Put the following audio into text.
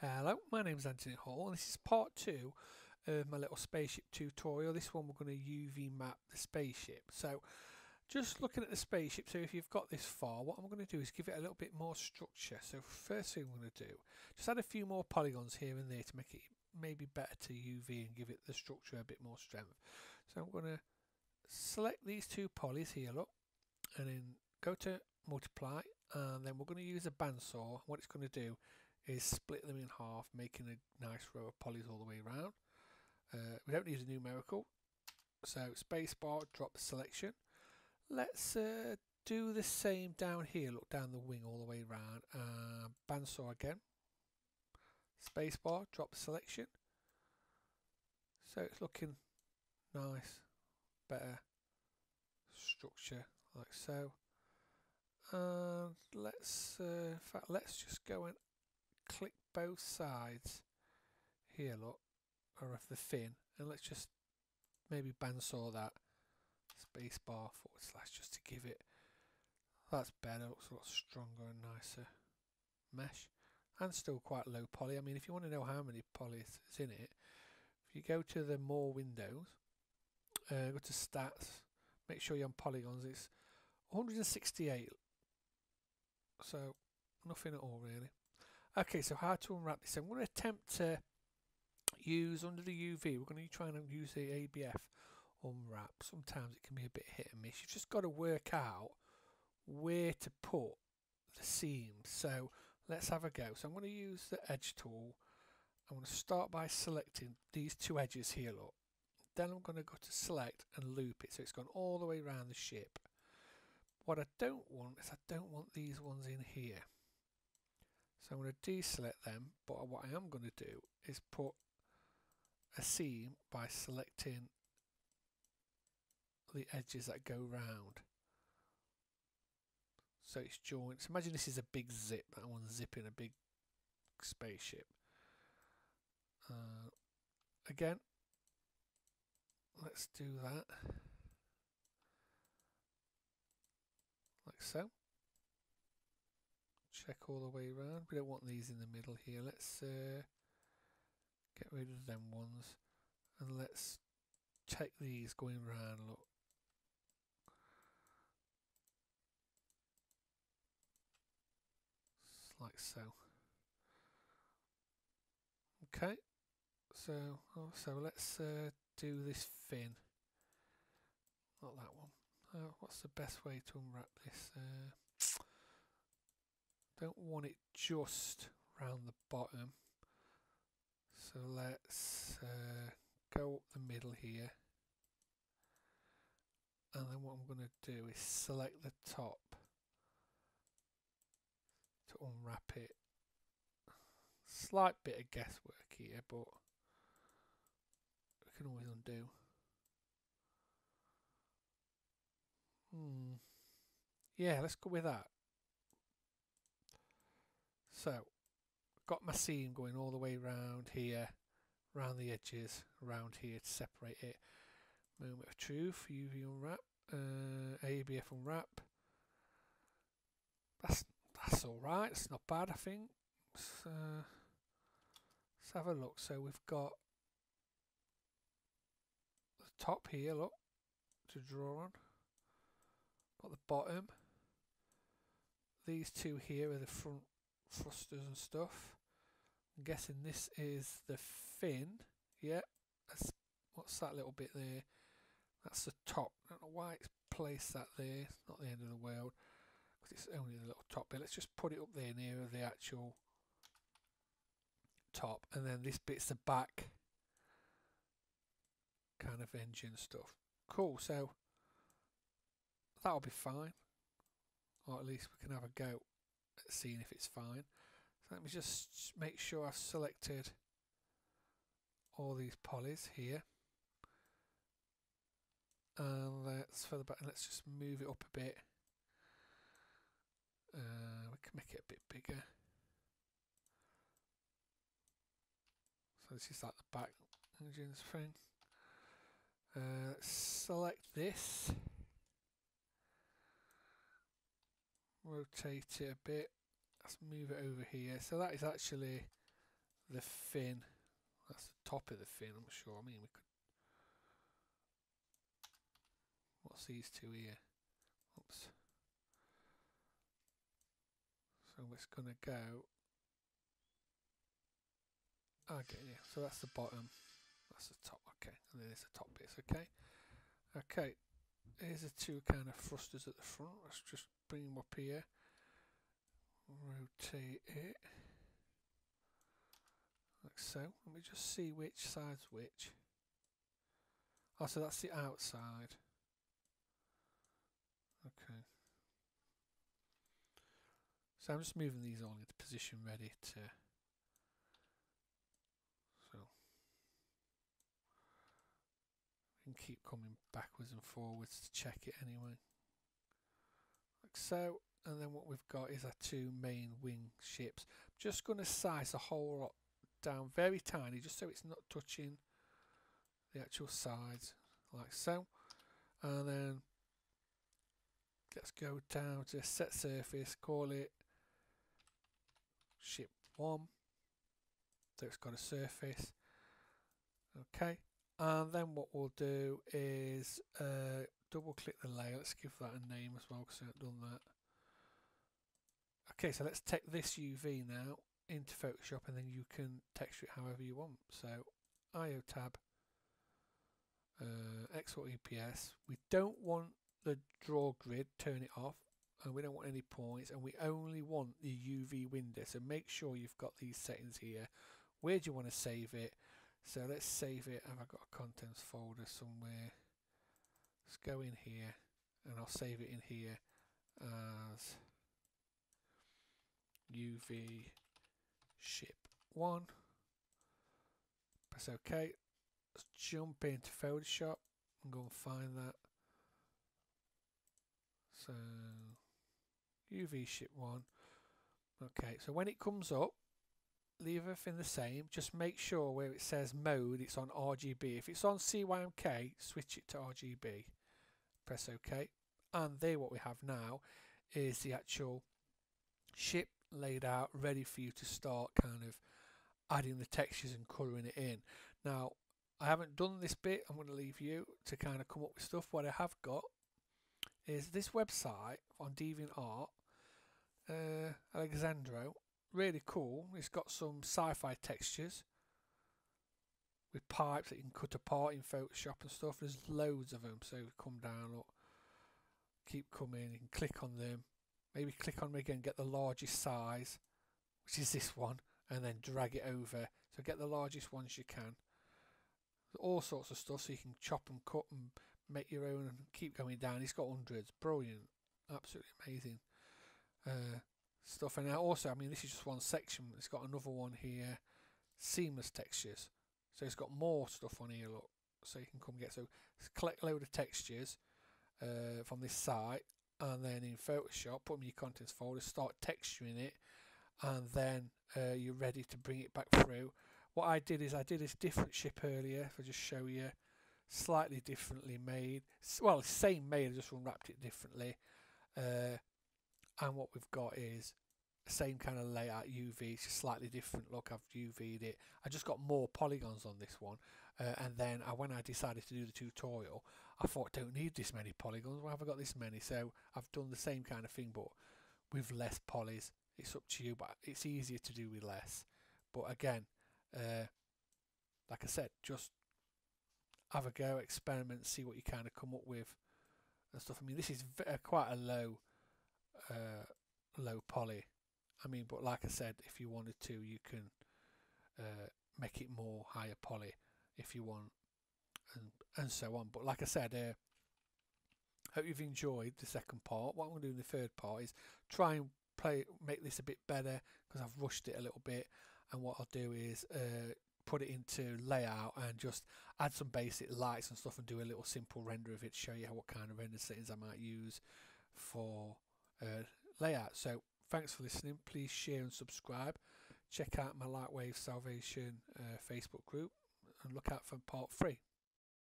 Hello, my name is Anthony Hall and this is part two of my little spaceship tutorial. This one we're going to UV map the spaceship. So just looking at the spaceship, so if you've got this far, what I'm going to do is give it a little bit more structure. So first thing I'm going to do, just add a few more polygons here and there to make it maybe better to UV and give it the structure a bit more strength. So I'm going to select these two polys here, look, and then go to multiply and then we're going to use a bandsaw. What it's going to do is split them in half, making a nice row of polys all the way around. Uh, we don't need a numerical, so spacebar, drop selection. Let's uh, do the same down here, look down the wing all the way around. Uh, bandsaw again. Spacebar, drop selection. So it's looking nice, better structure like so. And let's, uh, in fact, let's just go and click both sides here look or of the fin and let's just maybe bandsaw that spacebar forward slash just to give it that's better looks a lot stronger and nicer mesh and still quite low poly. I mean if you want to know how many poly is in it if you go to the more windows uh, go to stats make sure you're on polygons it's 168 so nothing at all really Okay, so how to unwrap this? I'm going to attempt to use under the UV. We're going to try and use the ABF unwrap. Sometimes it can be a bit hit and miss. You've just got to work out where to put the seams. So let's have a go. So I'm going to use the edge tool. I'm going to start by selecting these two edges here, look. Then I'm going to go to select and loop it so it's gone all the way around the ship. What I don't want is I don't want these ones in here. So I'm going to deselect them, but what I am going to do is put a seam by selecting the edges that go round. So it's joined. So imagine this is a big zip, that one's zipping a big spaceship. Uh, again, let's do that. Like so check all the way around. We don't want these in the middle here. Let's uh, get rid of them ones and let's check these going around. Look. Like so. Okay, so oh, so let's uh, do this fin. Not that one. Uh, what's the best way to unwrap this? Uh, don't want it just round the bottom. So let's uh, go up the middle here. And then what I'm going to do is select the top to unwrap it. Slight bit of guesswork here but we can always undo. Hmm. Yeah let's go with that so, got my seam going all the way around here, around the edges, around here to separate it. Moment of truth, UV unwrap, uh, ABF unwrap. That's that's all right. It's not bad, I think. Uh, let's have a look. So we've got the top here. Look to draw on. Got the bottom. These two here are the front thrusters and stuff. I'm guessing this is the fin. Yeah, that's what's that little bit there? That's the top. I don't know why it's placed that there. It's not the end of the world because it's only the little top bit. Let's just put it up there near the actual top, and then this bit's the back kind of engine stuff. Cool. So that'll be fine, or at least we can have a go seeing if it's fine. So let me just make sure I've selected all these polys here. And let's for the button, let's just move it up a bit. Uh, we can make it a bit bigger. So this is like the back engines thing. Uh, select this. Rotate it a bit let's move it over here so that is actually the fin. That's the top of the fin, I'm sure. I mean, we could. What's these two here? Oops. So it's going to go. Okay, yeah. So that's the bottom. That's the top. Okay, and then there's the top bits. Okay. Okay. Here's the two kind of thrusters at the front. Let's just bring them up here. Rotate it like so. Let me just see which side's which. Oh, so that's the outside. Okay. So I'm just moving these all into position ready to so we can keep coming backwards and forwards to check it anyway. Like so. And then what we've got is our two main wing ships. just going to size the whole lot down very tiny just so it's not touching the actual sides like so and then let's go down to set surface call it ship 1 so it's got a surface okay and then what we'll do is uh, double click the layer let's give that a name as well because I haven't done that okay so let's take this UV now into Photoshop and then you can texture it however you want. So IO tab, uh, export EPS. We don't want the draw grid, turn it off, and we don't want any points, and we only want the UV window. So make sure you've got these settings here. Where do you want to save it? So let's save it. Have I got a contents folder somewhere? Let's go in here, and I'll save it in here as UV ship one. Press OK. Let's jump into Photoshop and go and find that. So UV ship one. Okay, so when it comes up, leave everything the same. Just make sure where it says mode, it's on RGB. If it's on CYMK, switch it to RGB. Press OK. And there what we have now is the actual ship laid out, ready for you to start kind of adding the textures and colouring it in. Now, I haven't done this bit. I'm going to leave you to kind of come up with stuff. What I have got is this website on DeviantArt, uh, Alexandro. Really cool. It's got some sci-fi textures with pipes that you can cut apart in Photoshop and stuff. There's loads of them. So come down, look, keep coming, and click on them maybe click on them again, get the largest size, which is this one, and then drag it over. So get the largest ones you can. All sorts of stuff so you can chop and cut and make your own and keep going down. He's got hundreds. Brilliant. Absolutely amazing uh, stuff. And also, I mean, this is just one section. It's got another one here. Seamless textures. So it's got more stuff on here, look. So you can come get. So collect a load of textures uh, from this site and then in Photoshop put them in your contents folder start texturing it and then uh, you're ready to bring it back through what I did is I did this different ship earlier if I just show you slightly differently made well same made I just unwrapped it differently uh, and what we've got is same kind of layout UV it's just slightly different look I've UV'd it. I just got more polygons on this one uh, and then I, when I decided to do the tutorial I thought don't need this many polygons why have I got this many? So I've done the same kind of thing but with less polys it's up to you but it's easier to do with less. But again uh, like I said just have a go experiment see what you kind of come up with and stuff. I mean this is uh, quite a low uh, low poly I mean but like I said if you wanted to you can uh, make it more higher poly if you want and and so on. But like I said, uh, hope you've enjoyed the second part. What I'm going to do in the third part is try and play make this a bit better because I've rushed it a little bit. And what I'll do is uh, put it into layout and just add some basic lights and stuff and do a little simple render of it show you what kind of render settings I might use for uh, layout. So thanks for listening. Please share and subscribe. Check out my Lightwave Salvation uh, Facebook group and look out for part three.